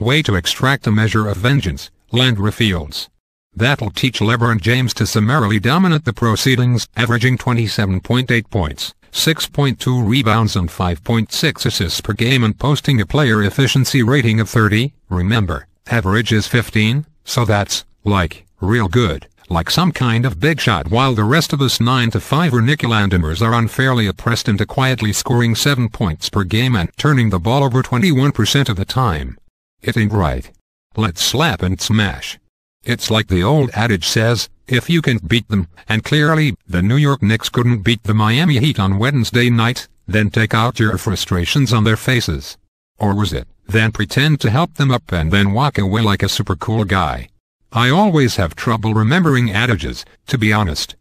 way to extract a measure of vengeance, Landry Fields. That'll teach LeBron James to summarily dominate the proceedings, averaging 27.8 points, 6.2 rebounds and 5.6 assists per game and posting a player efficiency rating of 30. Remember, average is 15, so that's, like, real good, like some kind of big shot while the rest of us 9 to 5 or Nicky are unfairly oppressed into quietly scoring 7 points per game and turning the ball over 21% of the time. It ain't right. Let's slap and smash. It's like the old adage says, if you can beat them, and clearly, the New York Knicks couldn't beat the Miami Heat on Wednesday night, then take out your frustrations on their faces. Or was it, then pretend to help them up and then walk away like a super cool guy? I always have trouble remembering adages, to be honest.